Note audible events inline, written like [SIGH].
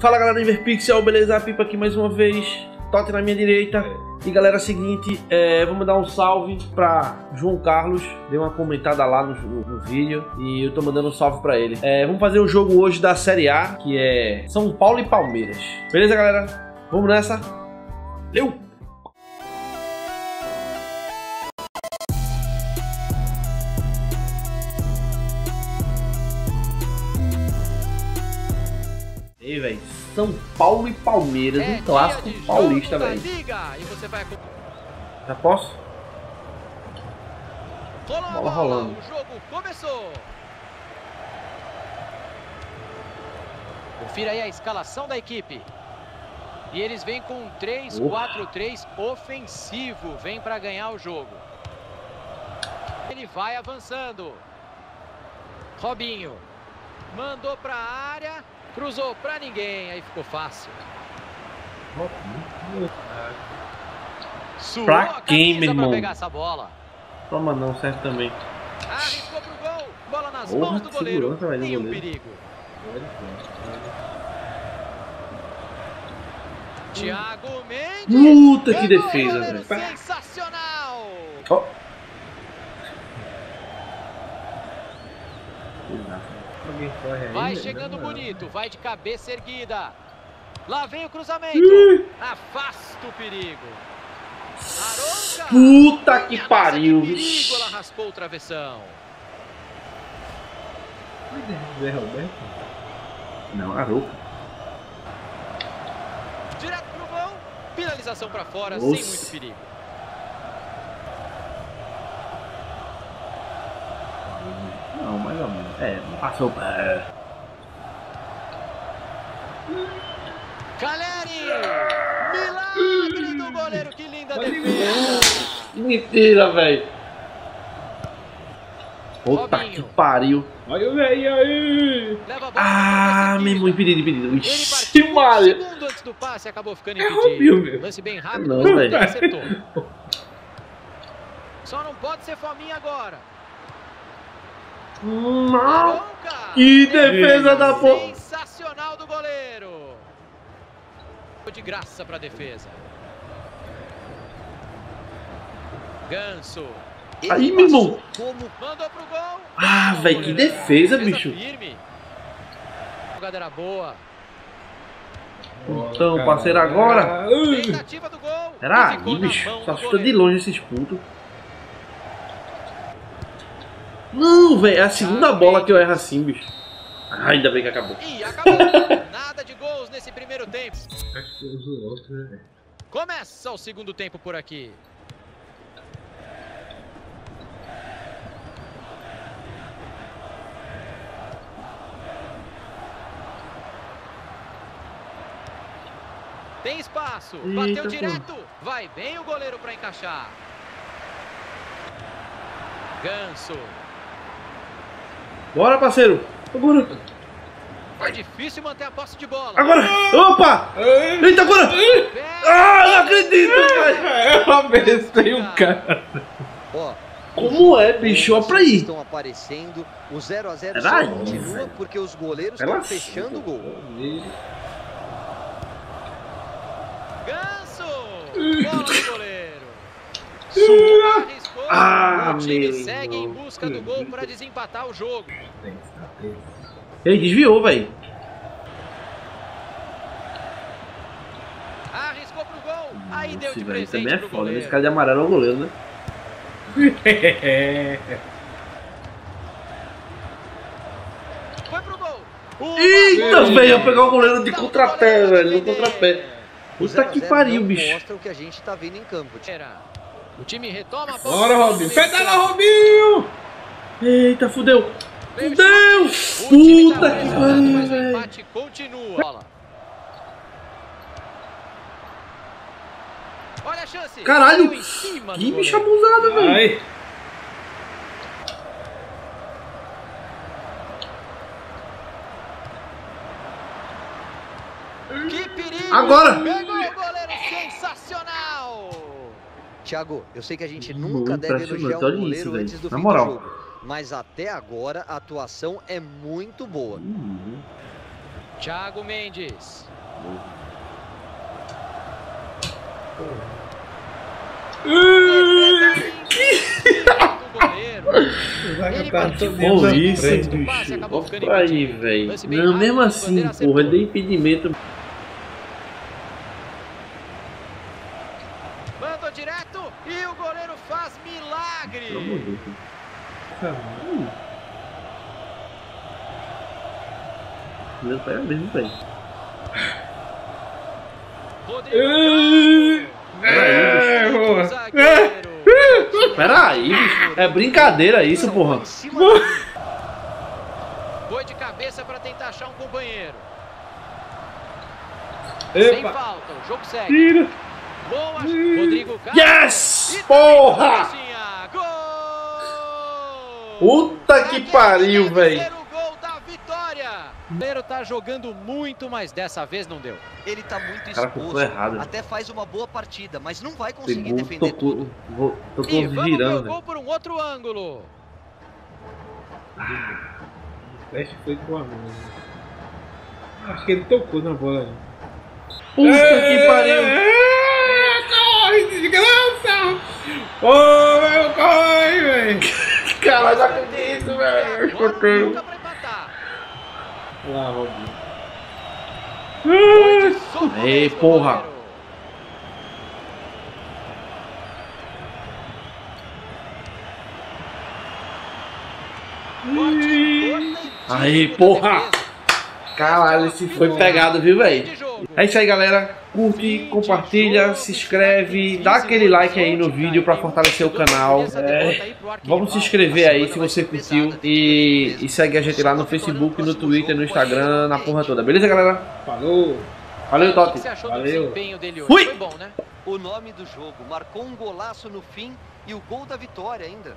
Fala galera do Inverpixel, beleza? Pipa aqui mais uma vez, Tote na minha direita. E galera, seguinte, é, vamos dar um salve pra João Carlos. Deu uma comentada lá no, no, vídeo e eu tô mandando um salve pra ele. É, vamos fazer o jogo hoje da Série A, que é São Paulo e Palmeiras. Beleza, galera? Vamos nessa? Valeu! Ei, velho. São Paulo e Palmeiras, um clássico paulista, velho. Vai... Já posso? Bola rolando. O jogo começou. Confira aí a escalação da equipe. E eles vêm com um 3-4-3 ofensivo. Vem para ganhar o jogo. Ele vai avançando. Robinho. Mandou para a área. Cruzou pra ninguém, aí ficou fácil. Suou pra quem, meu irmão? pegar essa bola. Toma não, serve também. Arriscou pro gol, bola nas Porra, mãos do goleiro. Nenhum goleiro. perigo. Thiago Mendes. Puta que defesa, velho. Sensacional. Oh. Vai chegando bonito, vai de cabeça erguida. Lá vem o cruzamento. Afasta o perigo. Aronca. Puta que pariu. Perigo, ela raspou o travessão. Não, Arouca. Direto pro gol. Finalização para fora, Nossa. sem muito perigo. Não, mais ou menos. É, não passou. É. Caleri! Milagre do goleiro, que linda defesa! Mentira, velho! Puta que pariu! Olha o velho aí! Ah, meu irmão, impedido, impedido. Ixi, Mário! Um segundo antes do passe, acabou ficando impedido. É Lance bem rápido, não, acertou. Só não pode ser fominha agora. Não. Que defesa da porra. Sensacional do goleiro. De graça para defesa. Ganso. Aí, meu irmão. Ah, velho, que defesa, bicho. Firme. A jogada era boa. Então, parceiro, agora. Era aí, bicho. Só chuta de longe esses putos. Não, velho, é a segunda bola que eu erro assim, bicho. Ah, ainda bem que acabou. Ih, acabou. [LAUGHS] Nada de gols nesse primeiro tempo. Começa o segundo tempo por aqui. Tem espaço. Bateu Eita, direto. Pô. Vai bem o goleiro para encaixar. Ganso. Bora, parceiro. Agora. É difícil manter a posse de bola. Agora. Opa. Eita, agora. Ah, não acredito, velho. Eu abençoei o cara. Ó. Como é, bicho? Olha pra aí. Estão aparecendo. O 0 a 0 só continua porque os goleiros estão fechando o gol. Ganso! [LAUGHS] Bola do goleiro. Ah, o time segue em busca do gol para desempatar o jogo. Ele desviou, velho. Arriscou pro gol. Aí Nossa, deu de véio, presente também é foda. goleiro. Esse cara de amarelo é o goleiro, né? Foi pro gol. Eita, velho, eu pegar o goleiro de contrapé, velho, no contrapé. Puta que pariu, bicho. Mostra o que a gente tá vendo em campo. O time retoma a Bora, Robinho. Pedala, Robinho! Eita, fudeu. Fudeu! Puta que pariu, velho. empate continua. Olha a chance. Caralho. Que bicho abusado, velho. Que perigo! Agora! Pegou o goleiro sensacional! Thiago, eu sei que a gente nunca Muito deve elogiar o goleiro isso, antes do Na fim moral. do jogo. Mas até agora a atuação é muito boa. Uhum. Thiago Mendes. Bem. isso, bicho. Olha aí, velho. Não, mesmo assim, porra, ele deu impedimento. Mandou direto e o goleiro faz Meu pai é mesmo, velho. Rodrigo É. É brincadeira isso, porra. Foi de cabeça para tentar achar um companheiro. Sem Epa. falta, o jogo segue. Tira. Boa, Rodrigo. Yes! E Porra! Puta que pariu, velho. o gol da vitória. O goleiro tá jogando muito, mas dessa vez não deu. Ele tá muito cara exposto. errado. Até faz uma boa partida, mas não vai conseguir Pegou, defender tocou, tudo. vo- tocou E vamos girando, pro velho. gol por um outro ângulo. Acho que foi com a mão. Acho que ele tocou na bola. né? Puta que pariu. É, Corre, desgraça! Ô, meu, corre, velho! Caralho, não acredito, velho. Eu escutei. Lá, Robinho. Soco Ei, porra. Aí, porra. Caralho, esse foi pegado, viu, velho? É isso aí, galera. Curte, compartilha, se inscreve, dá aquele like aí no vídeo pra fortalecer o canal. É, vamos se inscrever aí se você curtiu e, e segue a gente lá no Facebook, no Twitter, no Instagram, na porra toda. Beleza, galera? Falou! Valeu, Totti. Valeu. Fui. Foi bom, né? O nome do jogo marcou um golaço no fim e o gol da vitória ainda.